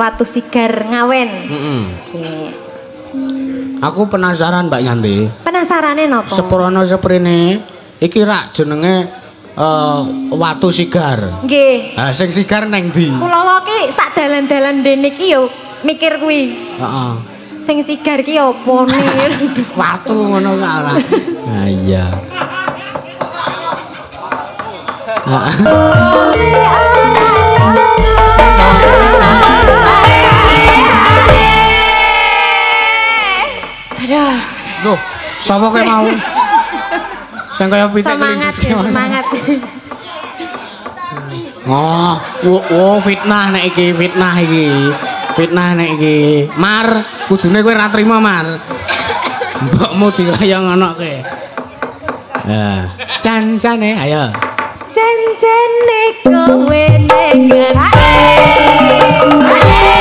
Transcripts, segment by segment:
watu sigar ngawen. Heeh. Oke. Aku penasaran Mbak Yanti. Penasarane napa? Seprono seprene iki rak jenenge eh, watu sigar. Nggih. Ah sing sigar neng ndi? Kulawa ki sak dalan-dalan dene ki yo mikir kuwi. Heeh. Sing sigar ki apa ne? Watu ngono kok ora. Nah iya. Loh, sapa kowe mau? Sing kaya pitik semangat ya, semangat. Oh, oh, oh, fitnah nek iki, fitnah iki. Fitnah nek iki. Mar, kudune kowe ora trima, Mar. Mbokmu dikaya ngono kowe. Ya, jan-jane ayo. Janjane kowe ning Asale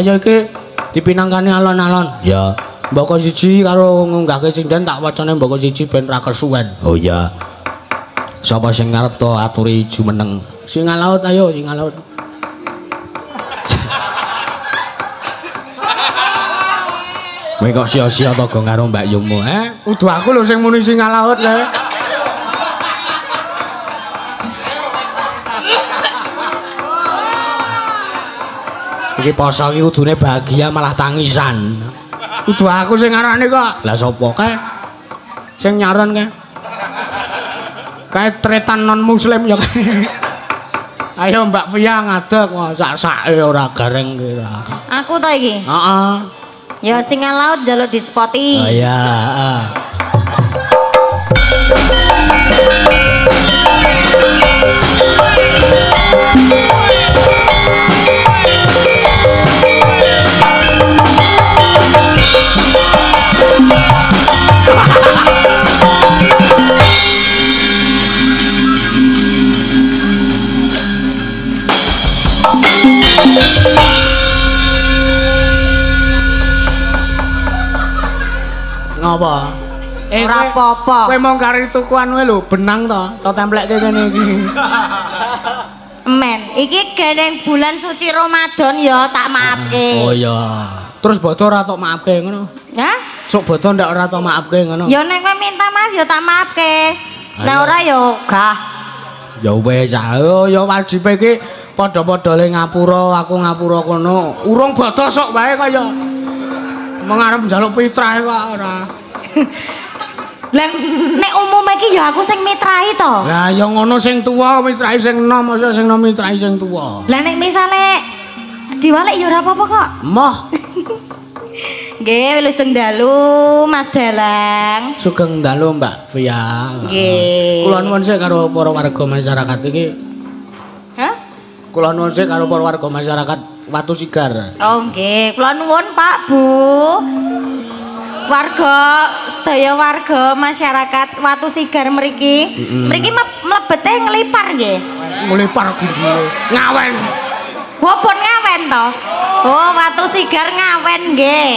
Ayo iki dipinangkani alon-alon. Ya. Mboko siji karo ngunggahke sinden tak wacane mboko siji ben ra kesuwen. Oh iya. Sapa sing ngarep to aturi jumeneng. Singa laut ayo, singa laut. Kowe kok sia-sia to go karo Mbak Yumu, eh? Udu aku lho sing muni singa laut le. Iki poso iki kudune bahagia malah tangisan. Kudu aku sing ngarani kok. Lah sapa kae? Sing nyaron kae? Kae tretan non muslim ya kae. Ayo Mbak Fia ngadeg wah sak-sake ora gareng kira. Aku ta iki. Heeh. Ya singa laut jaluk di spoti. Oh iya, heeh. Ngapa? Eh, Ora apa-apa. Kowe mong kari tuku anu lho, benang to, to templekke kene iki. Men, iki geneng bulan suci Ramadan ya tak maafke. Oh iya. Terus bodo ora tok maafke ngono. Hah? Sok bodo ndak ora tok maafke ngono. Ya nek kowe minta maaf ya tak maafke. Nek ora ya gah. Ya wis ayo ya wajib iki padha-padha le ngapura, aku ngapura kono. Urung bodo sok wae kaya mengarep njaluk pitrahe kok ora. Lah nek umum iki ya aku sing mitrahi to. Lah ya ngono sing tuwa mitrahe sing enom, masa sing enom mitrahe sing tuwa. Lah nek misale diwalik ya ora apa-apa kok. Moh, Nggih, wilujeng dalu Mas Dalang. sugeng dalu Mbak Via. Nggih. Kula nuwun sik karo para warga masyarakat iki. Hah? Kula nuwun sik karo para warga masyarakat Watu Sigar. Oh nggih, kula nuwun Pak Bu. Warga sedaya warga masyarakat Watu Sigar mriki. Mriki me- mlebete nglipar nggih. Nglipar gundule. Ngawen. Oh, pun ngawen to. Oh, Watu Sigar ngawen nggih.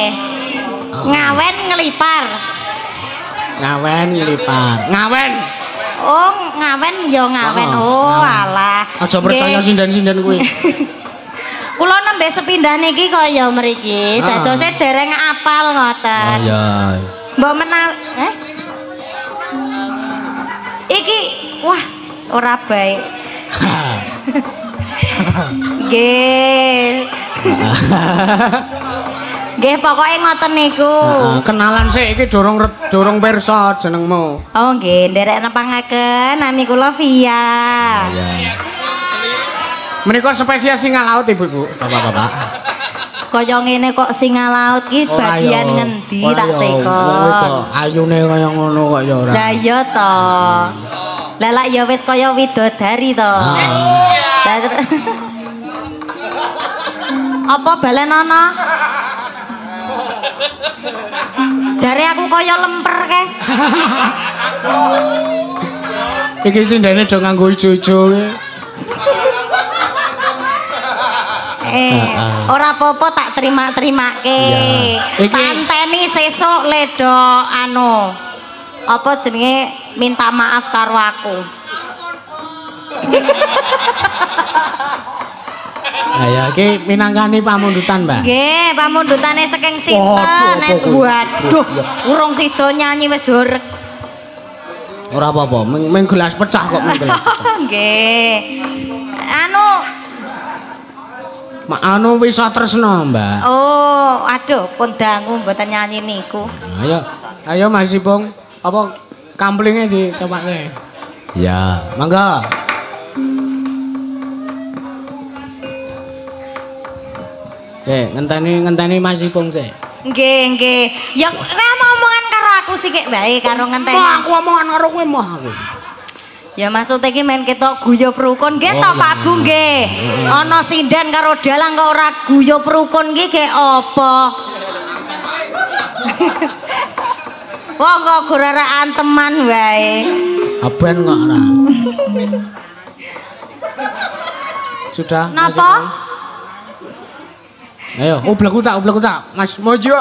Ngawen nglipar. Ngawen nglipar. Ngawen. Oh, ngawen ya ngawen. Oh, Oh, ngawen. alah. Aja percaya sinden-sinden kuwi. Kula nembe sepindah niki kaya mriki. Ah. Dadose dereng apal ngoten. iya. Mbok menawi eh? Iki wah ora baik. Nggih. Nggih pokoke ngoten niku. Heeh, kenalan sik iki dorong dorong pirsa jenengmu. Oh nggih, nderek nepangaken nami kula Via. Iya. Menika spesies singa laut Ibu-ibu, Bapak-bapak. Kaya ngene kok singa laut ki Ora bagian ngendi tak tekon. wedok Ayune kaya ngono kok ya ora. Lah iya to. Lah lak ya wis kaya widodari to. Lah ter- Apa balen ana? Jare aku kaya lemper ke. Iki sindene do nganggo ijo-ijo Eh, Heeh. ora apa-apa tak terima-terimake. Iya. Iki- Tanteni sesuk ledo anu. Apa jenenge minta maaf karo aku. Ya iki minangkani pamundutan, Mbak. Nggih, pamundutane saking sinten? kuwi? Waduh, urung sida nyanyi wis jorek. Ora apa-apa, ming, gelas pecah kok ming gelas. Nggih. Anu, anu wisa tresno, Mbak. oh, aduh, pun dangu mboten nyanyi niku. Ayo, ayo Mas Ipung. Apa kamplingnya dicopake? Ya, mangga. Sik, ngenteni ngenteni Mas Ipung sik. Nggih, nggih. Ya mau omongan karo aku sih kek bae karo ngenteni. Wah, aku omongan karo kowe mah aku. Ya maksud iki men ketok guyub rukun nggih to Oh, Pak Bu nggih. Ana sinden karo dalang kok ora guyub rukun iki ge apa? Wong kok guraraan teman wae. Aben kok ora. Sudah. Napa? Ayo, ublek utak, ublek utak. Mas Mojo.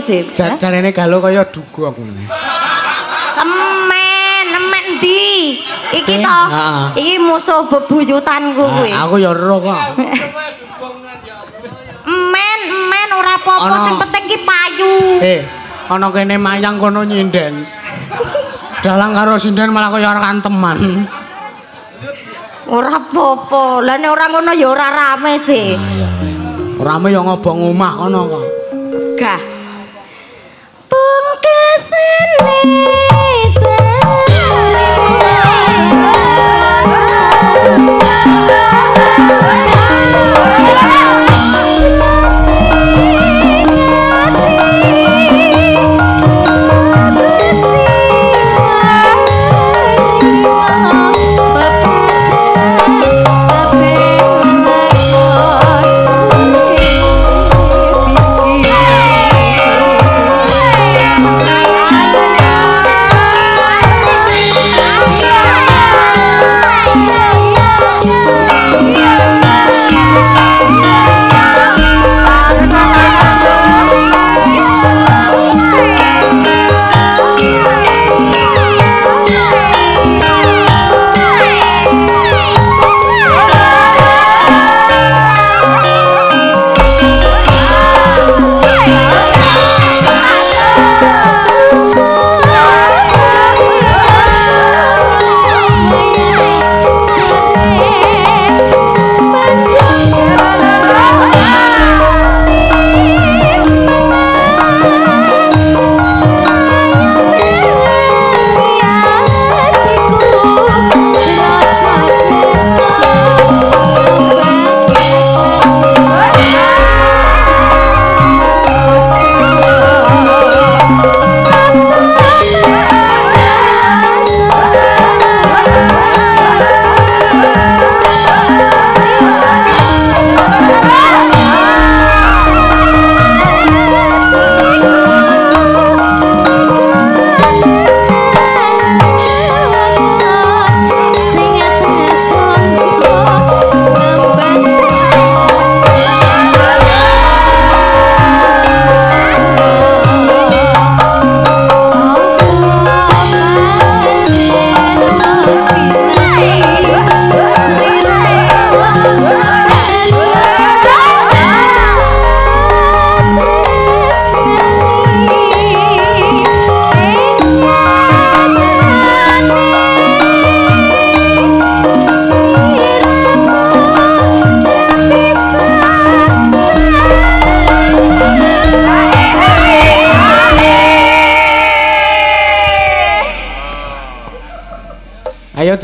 Jin. Jar- Jarene galuh kaya dugong. Emen, emen di. Iki Eh, to. Iki musuh bebuyutanku kuwi. Ah, aku ya ero kok. Emen, emen ora apa-apa sing penting ki payu. Eh, ana kene mayang kono nyinden. Dalang karo sinden malah kaya ora kanteman. Ora apa-apa. Lah nek ora ngono ya ora rame, Jin. Iya. Rame ya ngobong omah kono kok. Gah. Música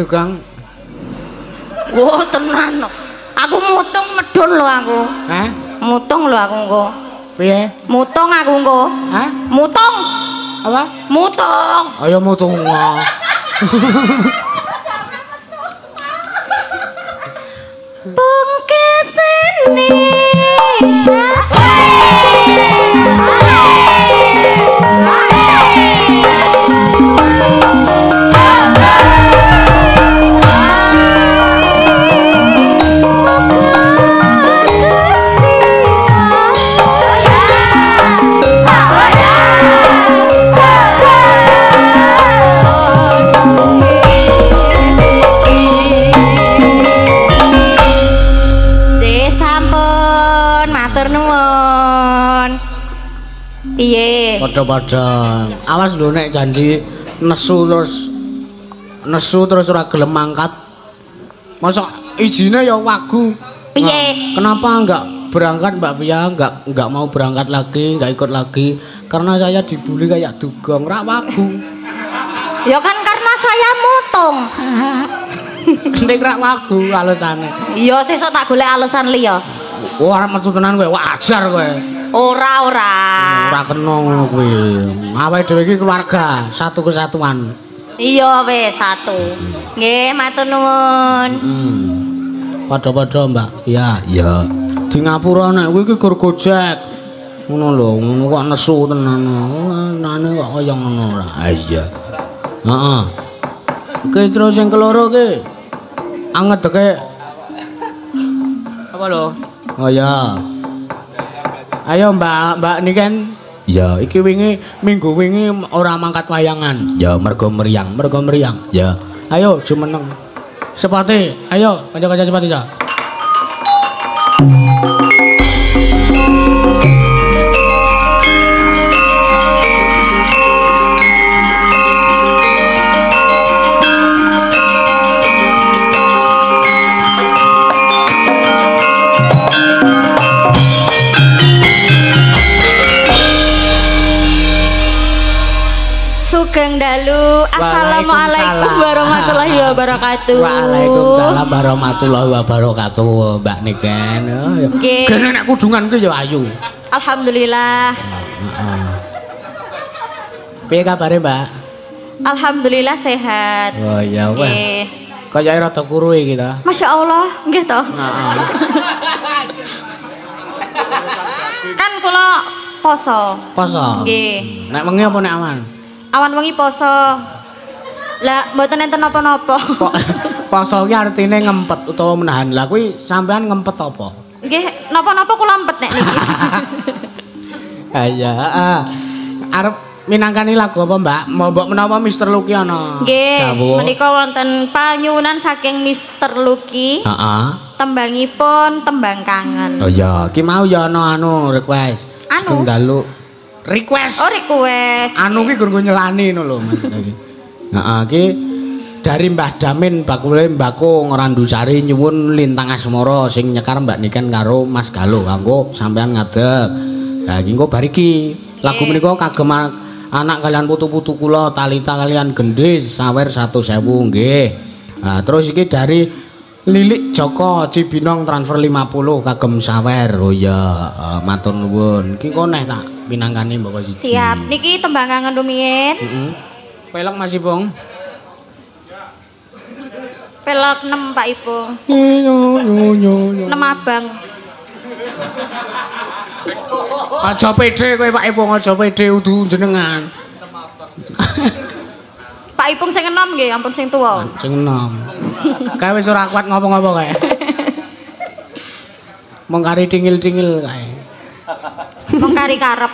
Tukang. Wah, tenan. Aku mutung medun lho aku. Hah? Mutung lho aku engko. Piye? Mutung aku engko. Hah? Mutung. Apa? Mutung. Ayo mutunga. Padha-padha. Awas lho nek janji nesu terus nesu terus ora gelem mangkat. Masa ijine ya wagu. Piye? Kenapa enggak berangkat Mbak Via? Enggak enggak mau berangkat lagi, enggak ikut lagi karena saya dibully kayak dugong, rak wagu. Ya kan karena saya mutung. Ning rak wagu alusane. Iya, sesuk tak golek alasan liya. Ora metu tenan kowe, wajar kowe. Ora, ora. Ora kena ngono kuwi. Awake dhewe iki keluarga, satu kesatuan. Iya wis satu. Nggih, matur nuwun. Hmm. Padha-padha, Mbak. Iya, iya. Di ngapura nek kowe iki gur gojek. Ngono lho, ngono kok nesu tenan. Nane kok kaya ngono ora. Ah iya. Heeh. Ki terus sing keloro ki. Angedeke Apa lho? Oh iya. Ayo Mbak, Mbak niki kan Ya, iki wingi minggu wingi ora mangkat wayangan. Ya, mergo meriang, mergo meriang. Ya. Ayo jumeneng. Sepati, ayo kanca-kanca sepati ya. Dalu. Assalamualaikum warahmatullahi wabarakatuh. Waalaikumsalam warahmatullahi wabarakatuh, Mbak Niken. Oh, ya. Nggih. Kene nek kudungan ku ya ayu. Alhamdulillah. Heeh. Piye kabare, Mbak? Alhamdulillah sehat. Oh ya weh. Nggih. Kaya rada kuru iki ta. Masya Allah, nggih toh. Heeh. Kan kula poso. Poso. Nggih. Nek wengi apa nek awan? Awan wengi poso. Lah mboten enten napa-napa. Po- Poso ki artine ngempet utawa menahan. Lah kuwi sampean ngempet apa? Nggih, napa-napa kula empet nek niki. Iya, ah. arep minangkani lagu apa, Mbak? Mbok menawa Mister Lucky ana. Nggih, menika wonten panyuwunan saking Mister Lucky. Heeh. Tembangipun tembang kangen. Oh iya, ki mau ya ana anu request. Anu? Request. Oh, request. anu ki gur nyelani ngono lho iki. Heeh, ki dari Mbah Damin bakule mbako ngrandusari nyuwun lintang asmara sing nyekar Mbak Niken karo Mas Galuh kanggo sampean ngadeg. Lah iki engko bar iki lagu Nggih. menika kagem anak kalian putu-putu kula Talita kalian Gendis sawer 100.000 nggih. Nah, terus iki dari Lilik Joko Cibinong transfer 50 kagem sawer. Oh iya, eh, matur nuwun. Iki kok neh tak pinangkani mbok siji. Siap. Niki tembang kangen rumiyin. Heeh. Pelek Mas Ipung. Pelok 6 Pak Ipung. Yo yo yo yo. 6 abang. Aja pede kowe Pak Ipung, aja pede udu jenengan. Pak Ipung sing enom nggih, ampun sing tuwa. Sing enom. Kae wis ora kuat ngopo-ngopo kae. Mong kari tingil-tingil kae. Wong kari karep.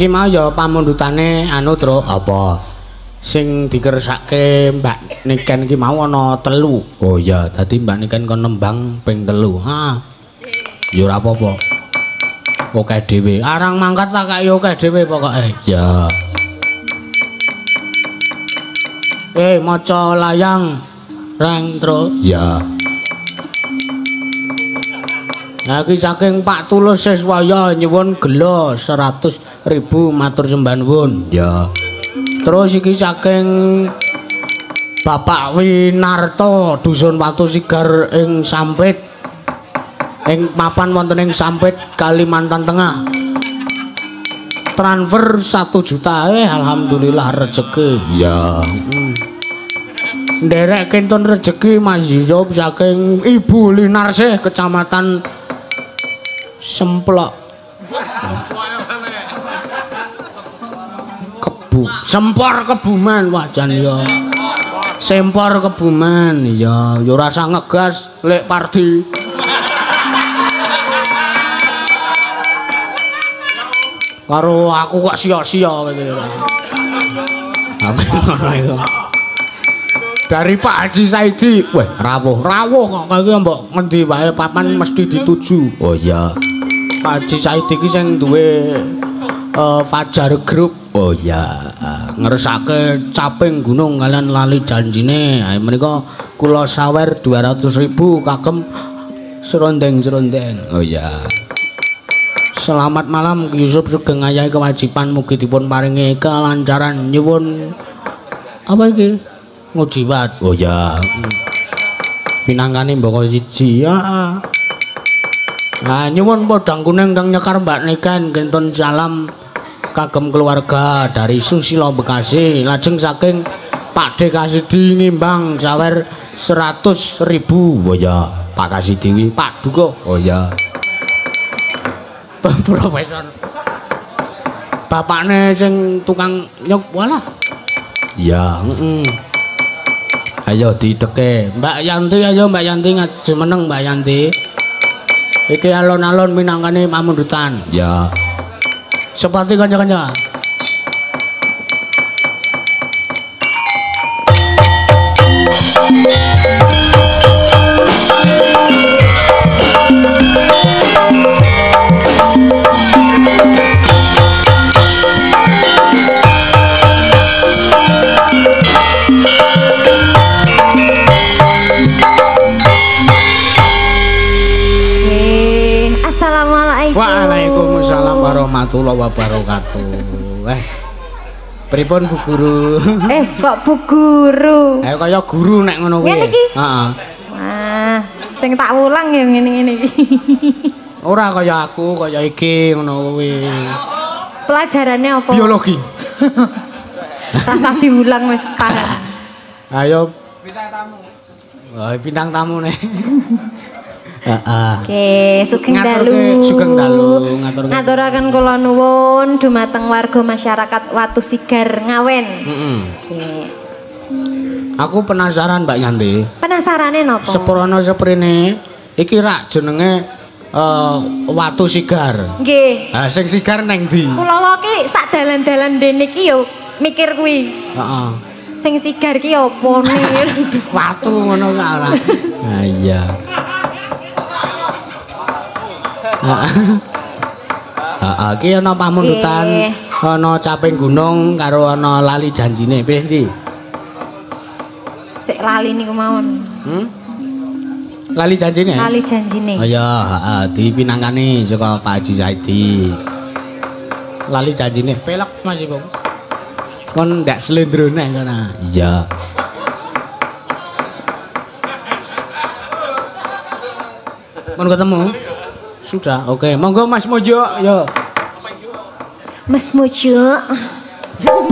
Iki mau ya pamundutane anu tru apa? Sing dikersake Mbak Niken iki mau ana telu. Oh iya, dadi Mbak Niken kon nembang ping telu. Ha. Ya ora apa-apa. Oke dhewe. Arang mangkat tak kaya oke dhewe pokoke. Ya. Eh, maca layang reng tru. Ya. Iki saking Pak Tulus Siswaya nyuwun gelo 100 ribu matur sembah nuwun. Ya. Terus iki saking Bapak Winarto dusun Watu Sigar ing Sampit. Ing mapan wonten ing Sampit Kalimantan Tengah. Transfer 1 juta eh alhamdulillah rezeki. Ya. Hmm. Nderek kentun rezeki Mas Yusuf saking Ibu Linarsih Kecamatan Semplok. Kebu, Sempor Kebumen wajan ya. Sempor Kebumen ya, ya ora usah ngegas lek Pardi. Karo aku kok sia-sia gitu. Iku? Dari Pak Haji Saidi, weh rawuh, rawuh kok kaya mbok ngendi wae papan mesti dituju. Oh iya. Pak Haji Saidi iki sing duwe eh, Fajar Group. Oh iya, ngersake caping gunung kalian lali janjine. Menika kula sawer 200.000 kagem serondeng-serondeng. Oh iya. Selamat malam Yusuf Sugeng ayahi kewajiban mugi dipun paringi kelancaran nyuwun apa iki? Ngujiwat. Oh ya. Pinangkane mboko siji ya. Nah, nyuwun podang kuning kang nyekar Mbak Niken genten salam kagem keluarga dari Susilo Bekasi. Lajeng saking Pak D Kasidi ngimbang sawer 100 ribu. Oh ya Pak Kasidi Pak Duko oh ya. Profesor. Bapakne sing tukang nyok walah. Ya heeh. Ayo diteke Mbak Yanti ayo Mbak Yanti ngaji meneng Mbak Yanti. Iki alon-alon minangkane pamundutan. Ya seperti kanca-kanca warahmatullahi wabarakatuh eh pripun Bu Guru Eh, kok Bu Guru? ayo kaya guru nek ngono kuwi Ngene iki? heeh Wah, sing tak ulang ya ngene-ngene iki. ora kaya aku kaya iki ngono kuwi Pelajarannya apa? biologi Rasa diulang wis parah. ayo bintang tamu oh bintang tamu nih heeh Oke, sugeng dalu. sugeng dalu, ngaturke. Ngaturaken kula nuwun dumateng warga masyarakat Watu Sigar Ngawen. Heeh. Oke. Aku penasaran Mbak Yanti. Penasarane napa? Seprono seprene iki rak jenenge eh, watu sigar. Nggih. Ha sing sigar neng ndi? Kula wae sak dalan-dalan dene iki yo mikir kuwi. Heeh. Sing sigar ki apa nih? Watu ngono ka ora. Ha iya. Heeh, iki ana pamundutan, ana caping gunung karo ana lali janjine. Piye ndi? Sik lali niku mawon. Hmm? Lali janjine? Lali janjine. Oh iya, heeh, dipinangkani saka Pak Haji Saidi. Lali janjine pelek Mas Ibu. Kon ndak slendrone kono. Iya. Kon ketemu? Sudah, oke. Monggo Mas Mojo, yo. Mas Mojo.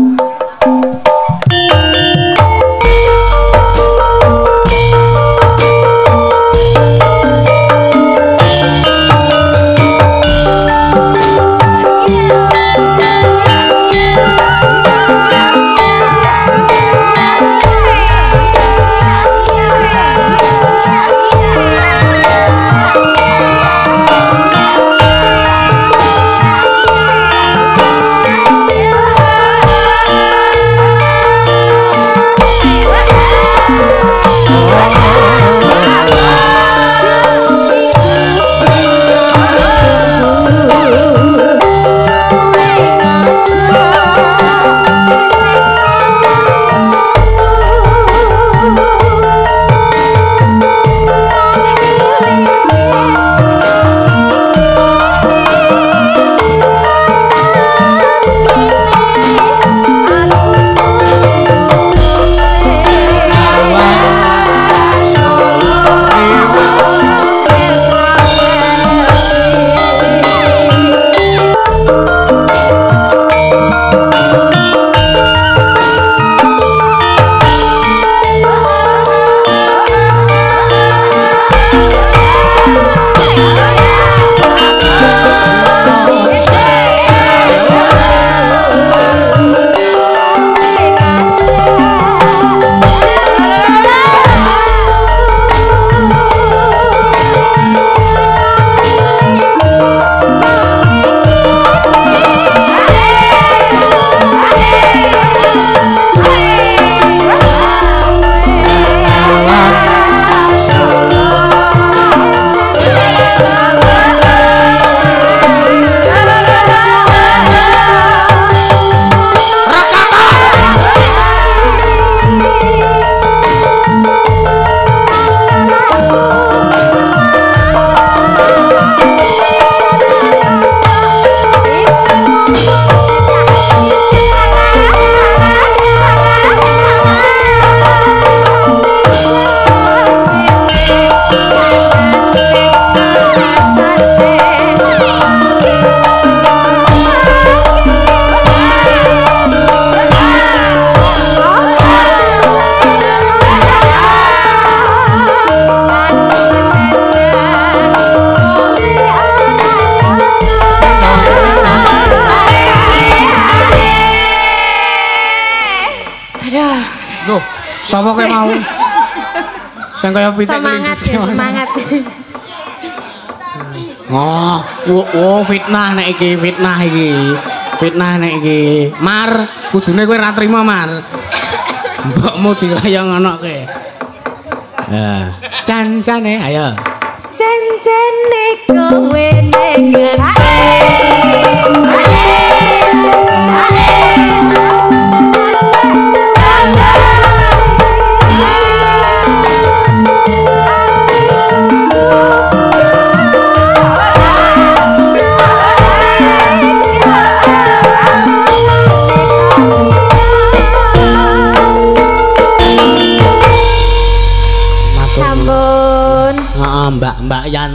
Sing kaya pitik Semangat ya, semangat. Oh, oh, oh, fitnah nek iki, fitnah iki. Fitnah nek iki. Mar, kudune kowe ra trima, Mar. Mbokmu dikaya ngono kowe. Ya, can-cane ayo. Janjane kowe ning Matur.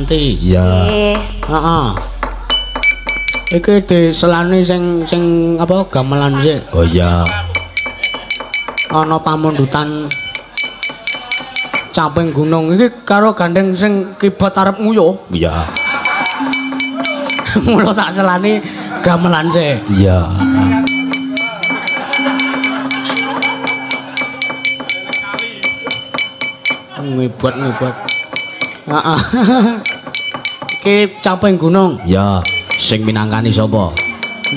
Yanti. Iya. Heeh. Iki diselani sing sing apa gamelan sik. Oh iya. Ana pamundutan caping gunung iki karo gandeng sing kibat arep nguyuh. Iya. Mula sak selani gamelan sik. Iya. Ngibot. Heeh. Iki caping gunung. Ya, sing minangkani sapa?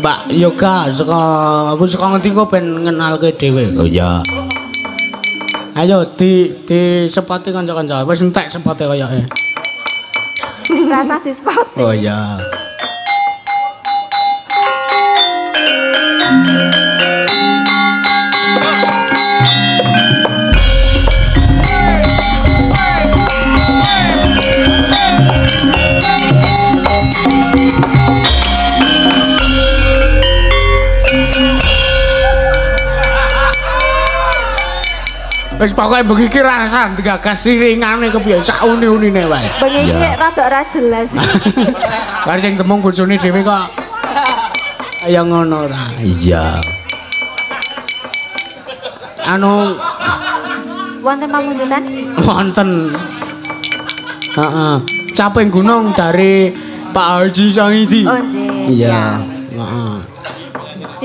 Mbak Yoga saka apa saka ngendi kok ben ngenalke dhewe. Oh iya. Ayo di di sepati kanca-kanca. Wis entek sepote koyoke. Rasa di spot. Oh iya. Wis pokoke bengi iki rasan digagas siringane kepiye sak uni-unine wae. Bengi iki rada ora jelas. Kare sing temung bojone dhewe kok kaya ngono ra. Iya. Anu Wonten pamundutan? wonten. Heeh. Caping gunung dari Pak Haji Sangidi. Oh, nggih. Iya. Heeh.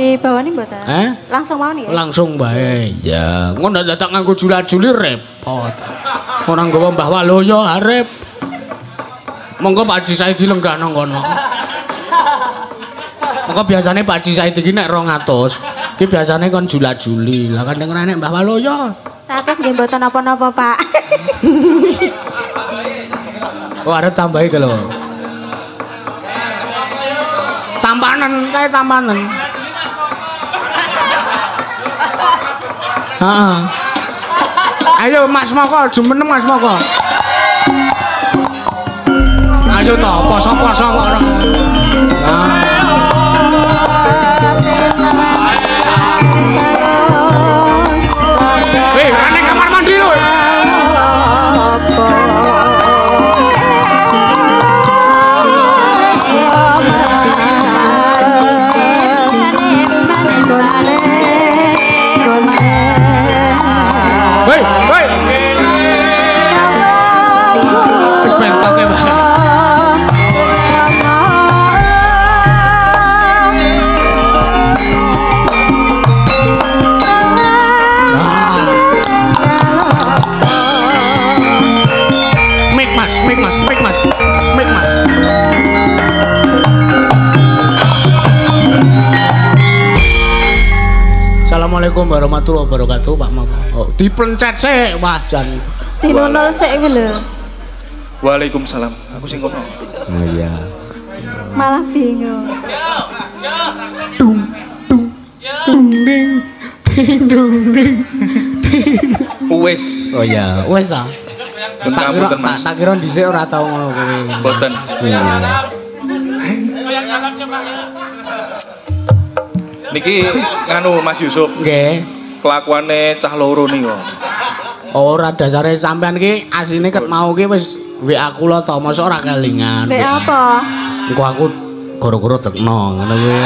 Di bawah nih mboten? Eh? Langsung mau nih ya? Langsung bae. Ya, ngono dadak nganggo jula-juli repot. Ora nggawa Mbah Waloyo arep. Monggo Pak Haji Saidi lenggah nang kono. Monggo biasane Pak Haji Saidi iki nek 200. Ki biasane kon jula-juli. Lah kan denger nek Mbah Waloyo. Satus nggih mboten napa-napa, Pak. Oh, arep tambahi ke lho. Tampanan kae tampanan. Heeh. Ayo Mas Moko, jumeneng Mas Moko. Ayo to, poso-poso kok ora. Nah. Assalamualaikum warahmatullahi wabarakatuh, Pak Mama. Oh, dipencet sih, wah jan. Dinonol sik iki lho. Waalaikumsalam. Aku sing kono. Oh iya. Malah bingung. Dung dung dung ding ding dung ding. Wis, Oh iya, wes ta. Tak kira tak kira dhisik ora tau ngono kowe. Mboten. Iya. Niki nganu Mas Yusuf, Nggih. kelakuane cah loro nih kok. Ora dasare sampean ki asine ket mau ki wis WA kula to, mosok ora kelingan. Mbek apa? Engko aku goro-goro tekno ngono kuwi.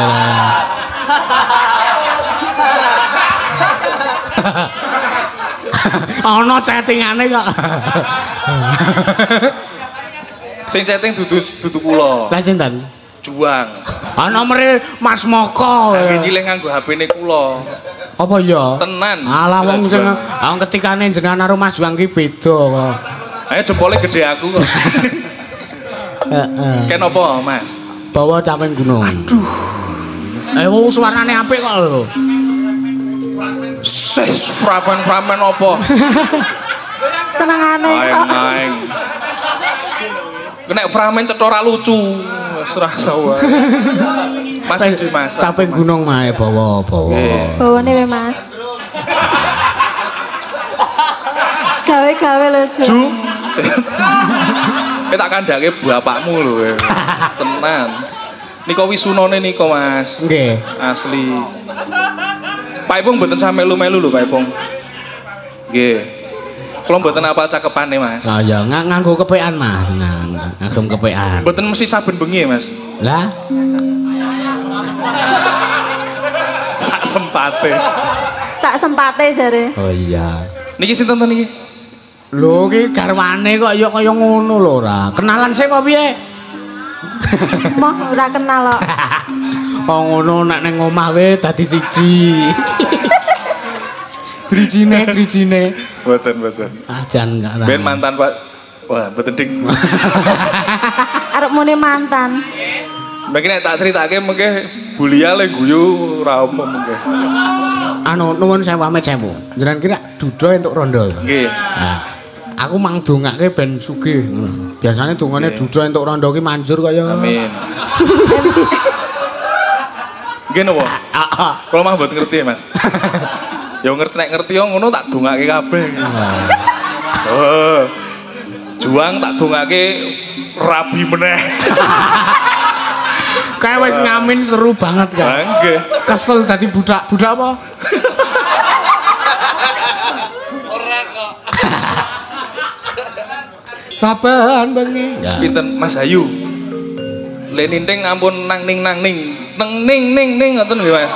Ana chattingane kok. Sing chatting dudu dudu kula. Lah sinten? Juang. Ah nomere Mas Moko. Nggih nyilih nganggo HP-ne kula. Apa ya? Tenan. Alah wong sing wong ketikane jenengan karo Mas Juang ki beda kok. Ayo jempolnya gede aku kok. Heeh. Ken apa, Mas? Bawa caping gunung. Aduh. Eh wong suarane apik kok lho. Ses pramen-pramen apa? Senengane Aing kok. aing. Kena pramen cetora lucu. Wes rasa wae. Mas di Mas. Caping gunung mae bawa bawa. Nggih. Bawane we Mas. Gawe-gawe lho, Ju. Ju. Kita kandhake bapakmu lho. we. Tenan. Nika wisunane nika, Mas. Nggih. Asli. Pak Ipung mboten sampe melu lho, Pak Ipung. Nggih. Kula mboten apal cakepane, Mas. Lah ya ng- nganggo kepean Mas, Ngang- ngagem kepean. Mboten mesti saben bengi, Mas. Lah, Sak sempate. Sak sempate jare. oh iya. Niki sinten to niki? Lho ki garwane kok ya kaya ngono lho ora. Kenalan sik kok piye? Moh ora kenal kok. Oh ngono nek ning omah we dadi siji. Drijine, drijine. Mboten, mboten. Ajan enggak lah. Ben mantan Pak. Wah, mboten ding. Arep muni mantan. Mungkin nek tak critake mengke Bulia le guyu ora umum mengke. Anu nuwun sewu ame sewu. Jenengan kira duda entuk rondo. Nggih. Nah, aku mang dongake ben sugih ngono. Biasane dongane duda entuk rondo ki manjur kaya Amin. Nggih napa? Ah, ah. Kalau mah mboten ngerti, Mas. Ya ngerti nek ngerti yo ngono tak dongake kabeh. Oh. Juang tak dongake rabi meneh. Kayak wis ngamin seru banget kan. nggih. Kesel dadi budak. Budak apa? Saban bengi. Ya. Pinten Mas Ayu. Le ninting ampun nang ning nang ning. Neng ning ning ning ngoten nggih, Mas.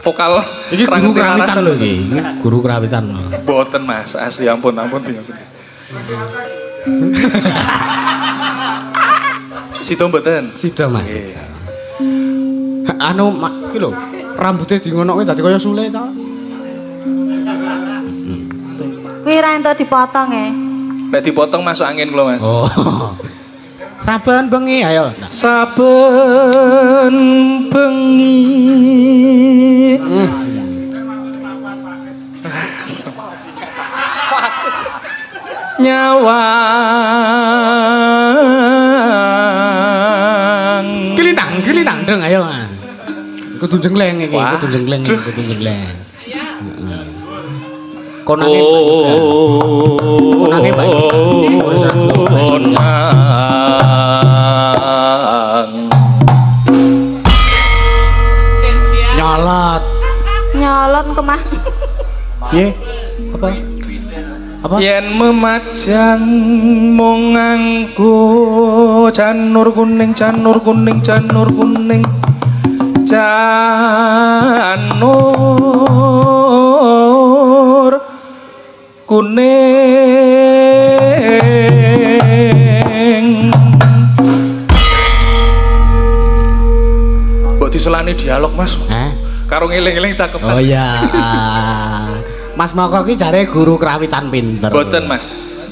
Vokal Iki guru kerawitan lho iki. Ini Guru kerawitan. Boten Mas, asli ampun ampun tinggal. Situ mboten. Sida, Mas. Anu, mak, iki lho. Rambutnya di ngono dadi kaya sule ta? Kuwi ra entuk dipotong e. Nek dipotong masuk angin kula, Mas. Oh. Saban bengi ayo. Saben bengi nyawang Kilitang, kilitang deng ayo. Mas. Kudu jengleng iki, kudu jengleng, kudu jengleng. Heeh. Konange Konange baik. Piye? Apa? Apa? yen memajang mung nganggo janur kuning janur kuning janur kuning janur kuning Mbok diselani dialog Mas Hah? karo ngeling-eling cakep Oh iya. Mas Moko ki jare guru kerawitan pinter. Boten Mas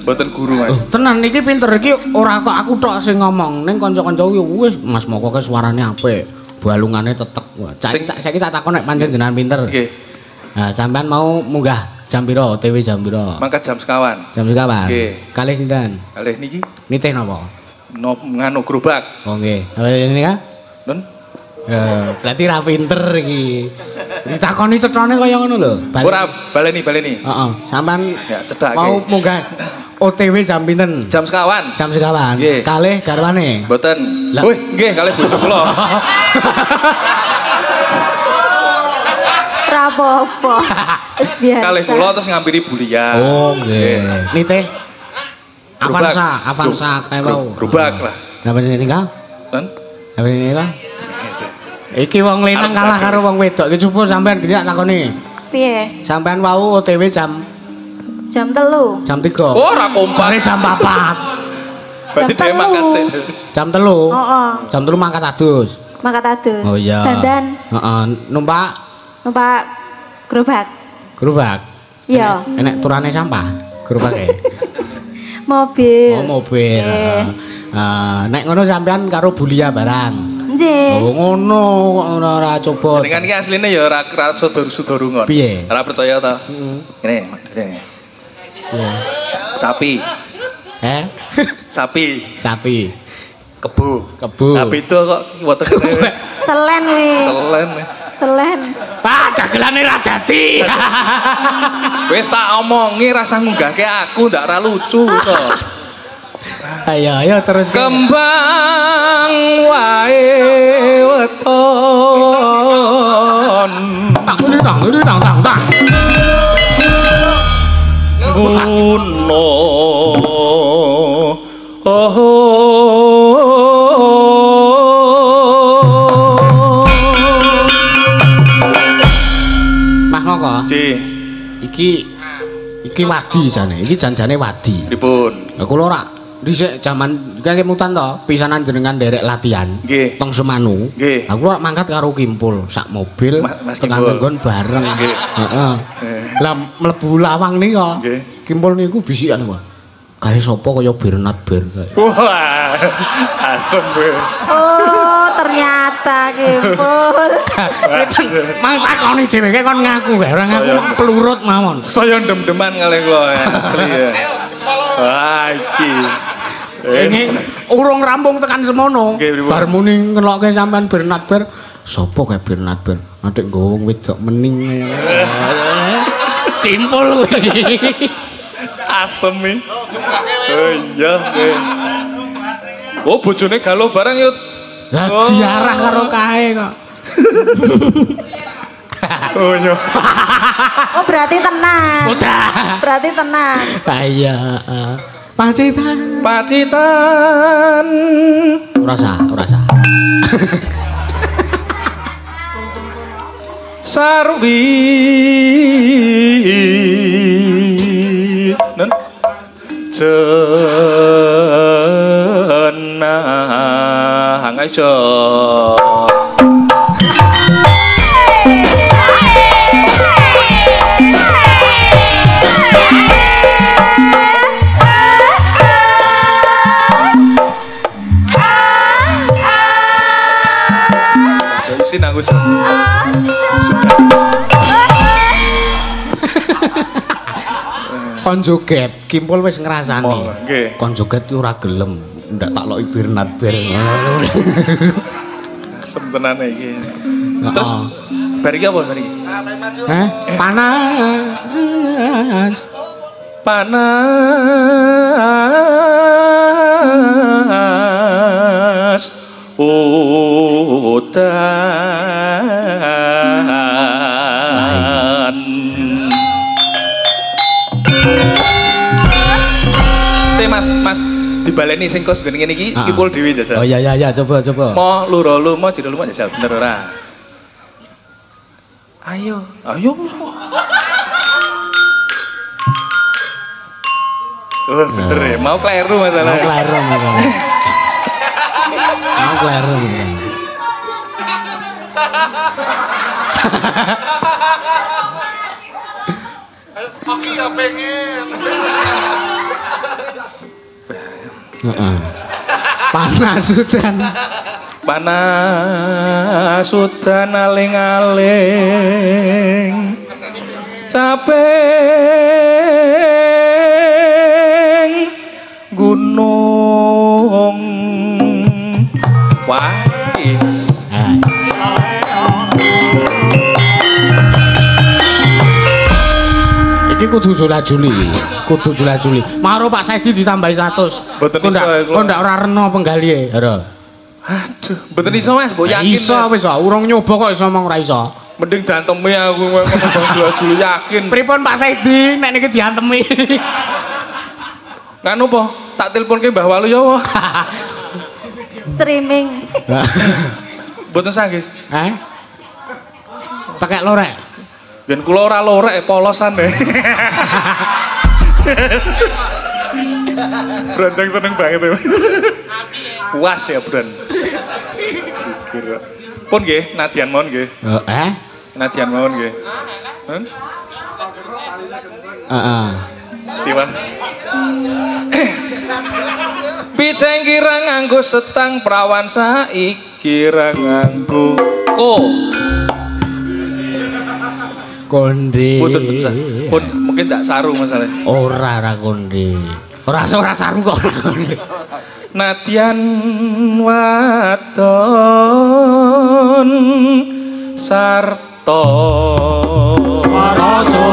Boten guru Mas Oh, tenan iki pinter iki ora kok aku tok sing ngomong. Ning kanca-kanca yo wis Mas Moko ki suarane apik. Balungane tetek. Cak- saiki tak takon nek pancen jenengan pinter. Nggih Nah, sampean mau munggah jam pira OTW jam pira? mangkat jam sekawan Jam sekawan. Nggih. Kalih sinten? kalih niki Nitih napa? no, nganu gerobak Oh nggih. Kalih ini kan? Nun Ya, berarti ra pinter iki. Ditakoni cetone kaya ngono lho. Ora baleni baleni Heeh, sampean ya cedak mau munggah OTW jam pinten? jam sekawan Jam sekawan. Nggih. Kalih garwane. Boten. Lah- Wih, nggih kalih bojo kula. Ra apa-apa. Wis biasa. Kalih kula terus ngampiri bulia. Oh nggih. Gerobak. Avanza, Avanza kae mau. gerobak lah. Napa ini tinggal? Nun. Napa ini tinggal? Iki wong lenang kalah karo wong wedok. Iki coba sampean tak takoni. Piye? Sampean wau OTW jam Jam telu. jam 3. Oh, ora kompak. Jare jam 4. Berarti jam telu. mangkat. Jam 3. Heeh. Jam 3 mangkat adus. Mangkat adus. Oh iya. Dandan Heeh, numpak numpak Gerobak. Gerobak. Iya. Enek turane sampah. Gerobake. Mobil. oh, mobil. Eh. Heeh. nek ngono sampean karo Bulia barang. Nggih. Oh, ngono kok ora ora coba. Jenengan iki asline ya ora ora sudar sudorungon. Piye? Ora percaya ta? Heeh. Ini. Iya. Sapi, Eh? sapi, Sapi. kebu. Kebu. Tapi itu kok wetenge Selen wi. selen. Selen. Ah, dagelane ra dadi. Wis tak omongi rasa ngunggahke aku ndak ra lucu to. Ayo, ayo terus. Kembang wae weton Tang ini tang ini tang tang tang. Guno oh, Mah ngoko. Di, Iki iki wadi jane. Iki janjane wadi. dipun. Lah kula ora dhisik jaman kaya mutan to, pisanan jenengan derek latihan. Nggih. Teng Semanu. Nggih. Aku mangkat karo Kimpul sak mobil Ma- tekan tenggon bareng. Nggih. Heeh. Eh. Lah mlebu lawang nika. Nggih. Kimpul niku bisikan wae. Kae sapa kaya Bernard Ber kae. Wah, asem gue. Oh, ternyata Kimpul. Mang takoni dheweke kon ngaku kae, ora ngaku pelurut mawon. Saya dem-deman kali kula asli ya. Wah, iki. Ini urung rampung tekan semono. Bar muni ngelokke sampean Bernard Ber. Sopo kae Bernard Ber? Nanti nggawa wong wedok mening. Timpul kuwi. Asem. Oh iya, gue. Oh, bojone galuh barang yut. Lah Oh. diarah karo kae kok. Oh iya. Oh, berarti tenang. Udah. Berarti tenang. Kaya pacitan. Pacitan. Ora sah, ora sah. Sarwi. Nen. Cenah aja. Kon joget, Kimpul wis ngrasani. Oh, nggih. Kon joget ora gelem. Ndak tak loki Bernard Ber. Asem tenan iki. Terus bar iki apa bar iki? Eh, panas. panas udan dibaleni sing kos gini iki Ah. iki pul dhewe jajal. Oh iya iya iya coba coba. Mo luro lu mo jero lu mo jajal bener ora? Ayo, ayo. Oh, bener ya. Mau kleru Mau masalah. kleru masalah. Mau kleru. Heeh. Panas udan. Panas udan aling-aling capek gunung Wah. Ah. Iki kudu Jula Juli, kudu Jula Juli. Maro Pak Saidi ditambahi 100. Boten Kok iso, kula. kok ndak ora reno penggalihe, Ora. Aduh, betul iso mas, mbok yakin. Iso Mas. wis kok, urung nyoba kok iso ngomong ora iso. Mending danteme aku ngomong dua julu yakin. Pripun Pak Saidi nek niki diantemi? Nganu po, tak telepon ke Mbah Walu ya wah. Streaming. Boten sanggih. Eh? Tekek lorek. Gen kula ora lorek polosan Branjang seneng banget ya. Puas ya Bran. Syukur. Pun nggih, Nadian mohon nggih. Eh? Nadian mohon nggih. Hah? Heeh. Tiba. Piceng kira nganggo setang prawan saiki ra nganggo ko. Konde. Putun pecah. Pun mungkin tak saru masalah. Ora ra konde. Ora ora saru kok ora konde. Natian wadon sarto banyu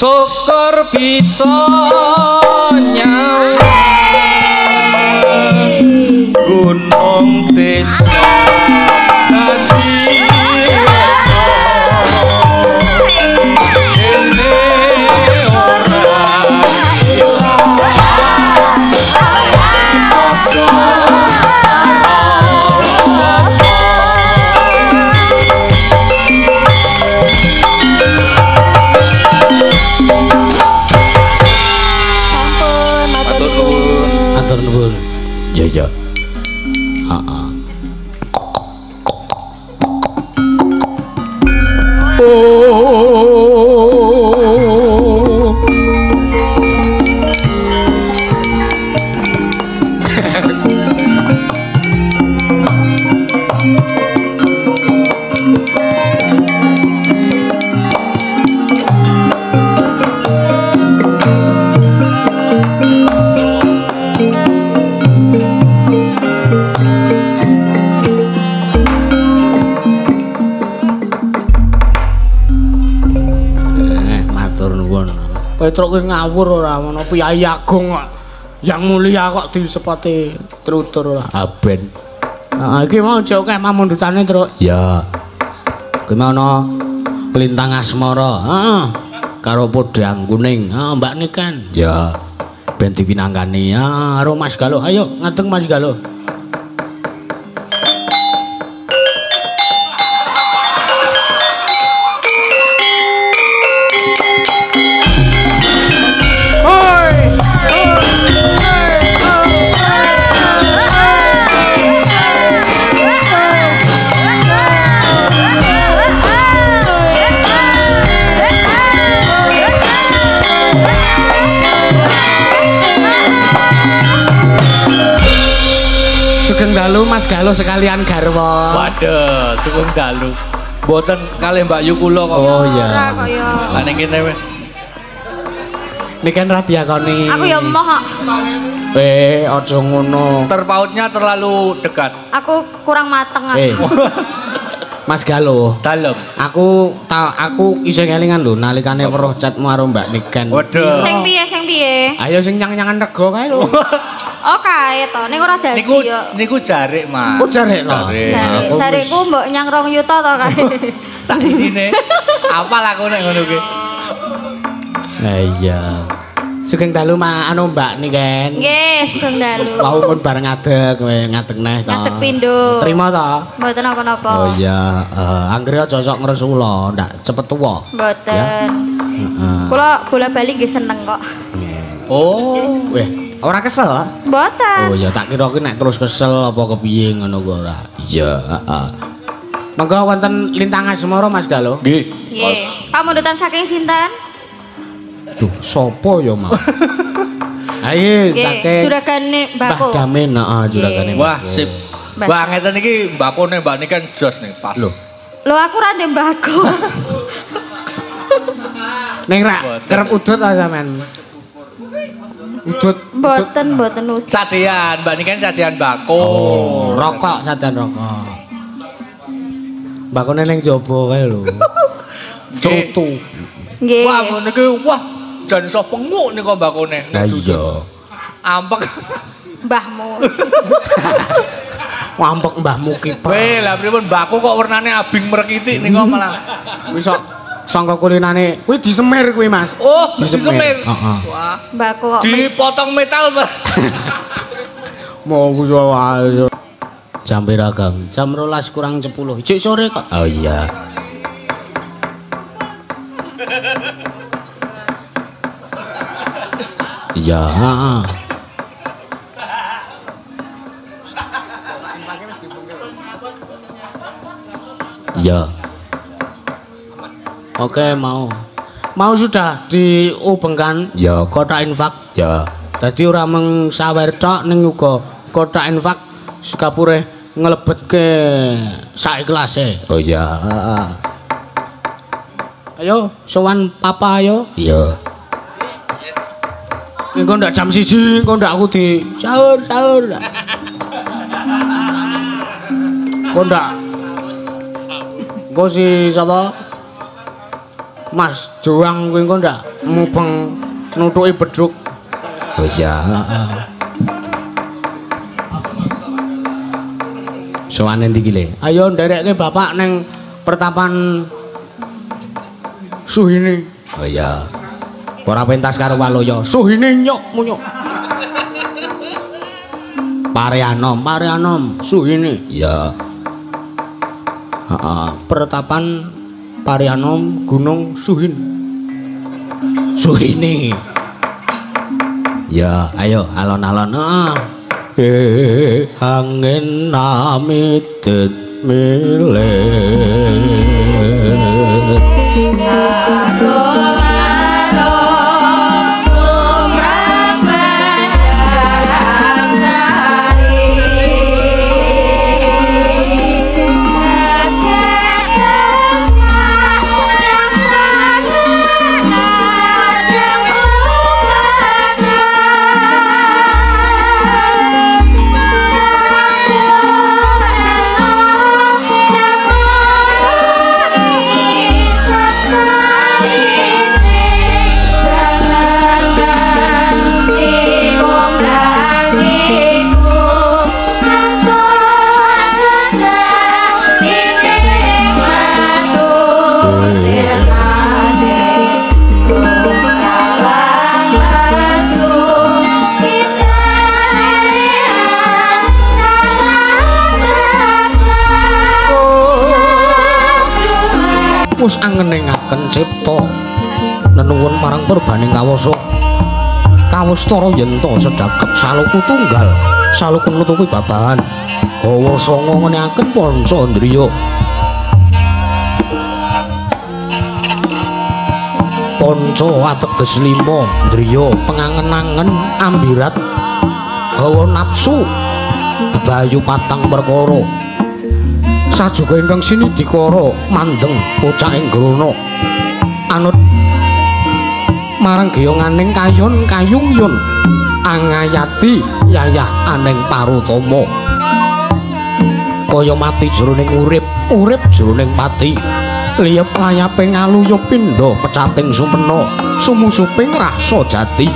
Syukur bisa ngawur ora ngono Piyai Agung kok. Yang mulia kok disepati trutur ora aben. Heeh, iki mau jek akeh mamundutane, Truk. Ya. Kuwi mau ana lintang asmara. Heeh. Karo podang kuning. Heeh, Mbak Niken. Ya. Ben dipinangkani. Ya, karo Mas Galuh. Ayo, ngadeng Mas Galuh. Sugeng dalu Mas Galuh sekalian garwa. Waduh, sugeng dalu. Mboten kalih Mbak Yu kula kok. Oh Ora iya. kaya. Lah ning kene wis. Niken ra diakoni. Aku ya emoh kok. Eh, aja ngono. Terpautnya terlalu dekat. Aku kurang mateng Eh. aku. Mas Galuh, Dalem. aku ta aku isih kelingan lho nalikane weruh chatmu karo Mbak Niken. Waduh. Sing piye, sing piye? Ayo sing nyang-nyangan rego kae lho. Oh kae to, ning ora dadi Niku yo. niku jarik, Mas. Oh jarek to. Jarik. Jareku mbok nyang rong yuta to kae. Sak isine. Apa aku nek ngono kuwi? Eh, iya. Sugeng dalu ma anu Mbak Niken. Nggih, sugeng dalu. Mau pun bareng ngadeg kowe ngadeg neh to. Ngadeg pindho. Terima to. Mboten napa-napa. Oh iya, eh anggere aja sok ngresula, ndak cepet tuwa. Mboten. Heeh. Kula bola-bali nggih seneng kok. Oh. Weh, ora kesel? Mboten. Oh iya, tak kira kuwi nek terus kesel apa kepiye ngono kok ora. Iya, heeh. Monggo wonten lintang asmara Mas Galuh. Nggih. Nggih. Pamundutan saking sinten? Duh, sapa ya mau? Ayo, saking juragane Mbah Mbako. Damin, heeh, juragane. Wah, sip. Mbak. Mbak ngeten iki mbakone Mbak ini kan jos nih, pas. Loh. Lho aku ra ndek Mbako. Ning rak Boten. kerep udut ta sampean? Udut. Mboten, mboten utuh. Sadean, Mbak ini kan sadean bako. Oh, rokok sadan rokok. Mbakone ning jaba kae lho. Cutu. Nggih. Wah, ngono iki wah jan iso penguk nih kok mbakone. Lah iya. Ampek. Mbahmu. Wampek mbahmu ki. Weh, lah pripun mbakku kok warnane abing merekitik nih kok malah. Sok sangka kulinane. Kuwi disemir kuwi, Mas. Oh, Disemir. Heeh. Wah. Mbako kok Dipotong metal, Pak. Mau wae. Jam pira, Kang? Jam 12 kurang 10. Cek sore kok. Oh iya. Iya, heeh. Iya. Oke, mau. Mau sudah diubengkan ya kotak infak ya. Dadi ora mung sawer tok ning uga kotak infak sekapure nglebetke sak ikhlase. Oh iya, heeh. Ayo, sowan papa ayo. Iya. Engko ndak jam siji, engko ndak aku di sahur, sahur. Kok ndak? Engko si sapa? Mas Joang kuwi engko ndak mubeng nutuki beduk. Oh iya. Sowane ndi ki Le? Ayo nderekke bapak neng pertapan Suhini. Oh iya. Ora pentas karo Waloya. Suhini nyok munyok. Pareanom, Pareanom, Suhini. Iya. Heeh, pertapan Parianom Gunung Suhin. Suhini. Ya, ayo alon-alon. Eh, angin namitet milet. Angenengaken cipta. Nenuwun marang perbaning kawasa. Kawastara yenta sedakep saluku tunggal, saluku nutupi babahan. Hawa sanga ngeneaken panca ndriya. Panca ateges lima ndriya pengangen-angen ambirat. Hawa nafsu bebayu patang perkara. Sajuga ingkang sinidikara mandeng pocak ing grana anut. Marang geyonganing kayon kayung yun angayati yayah aning parutama. Kaya mati jroning urip urip jroning pati. Liyep layaping aluya pindha pecating sumena sumusuping rasa jati.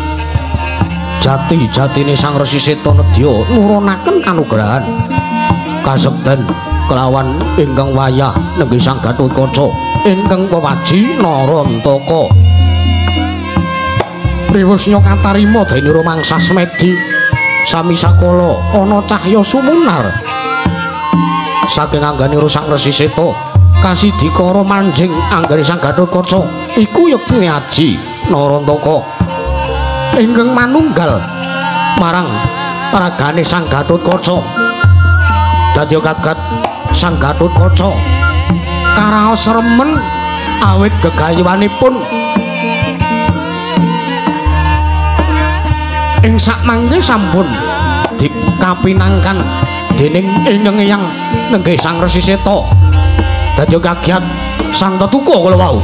Jati jatine sang resi seta nedya nurunaken kanugrahan. Kasekten kelawan ingkang wayah nenggih sang Gatotkaca ingkang pewaji Narantaka Riwusnya katarima dene rumangsa smedi sami sakala ana cahya sumunar. Saking anggane sang Resi Seta kasidikara manjing anggane sang Gatotkaca iku yekti aji Narantaka ingkang manunggal marang ragane sang Gatotkaca dadi kagat sang Gatotkaca karaos remen awit gegayuhanipun. Ing sakmangke sampun dikapinangkan dening ingkang yang nenggih sang Resi Seta dadi kagiat sang Tetuka kala wau